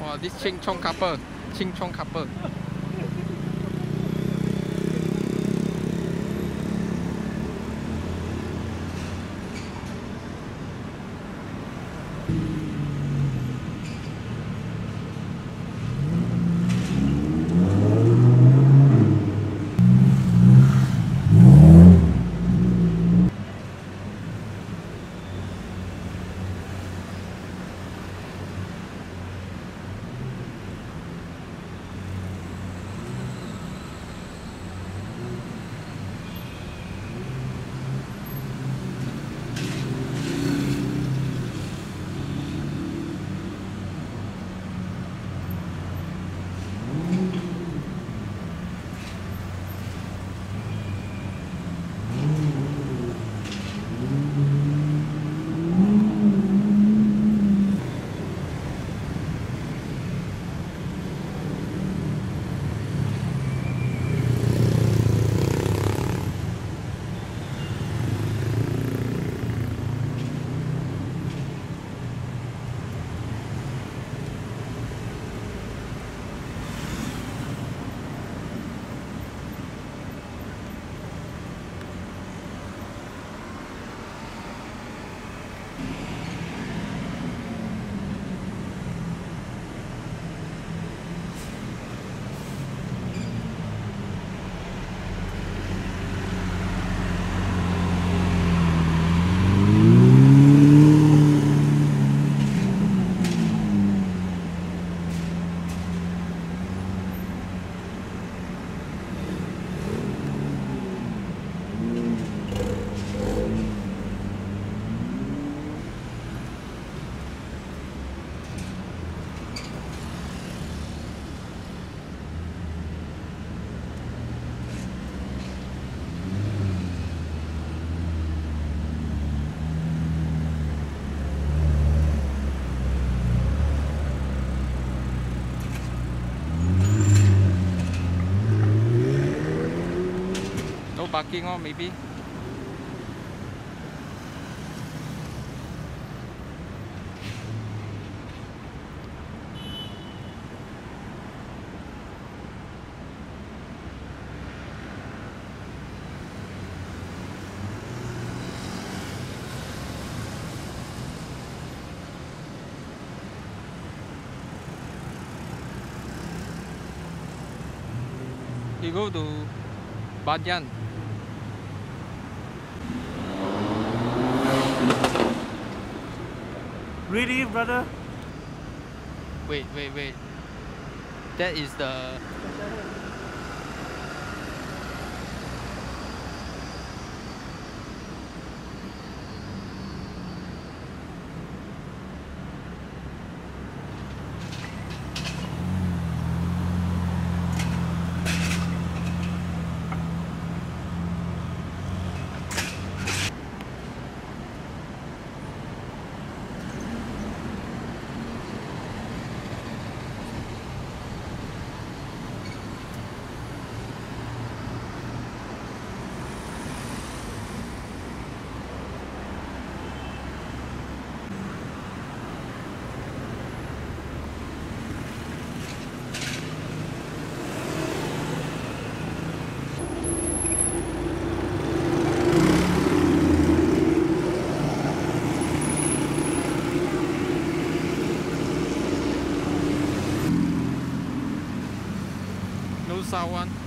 哇，这青葱 couple，青葱 couple。Parking or maybe. You go to Banyan. Really, brother? Wait, wait, wait. That is the someone.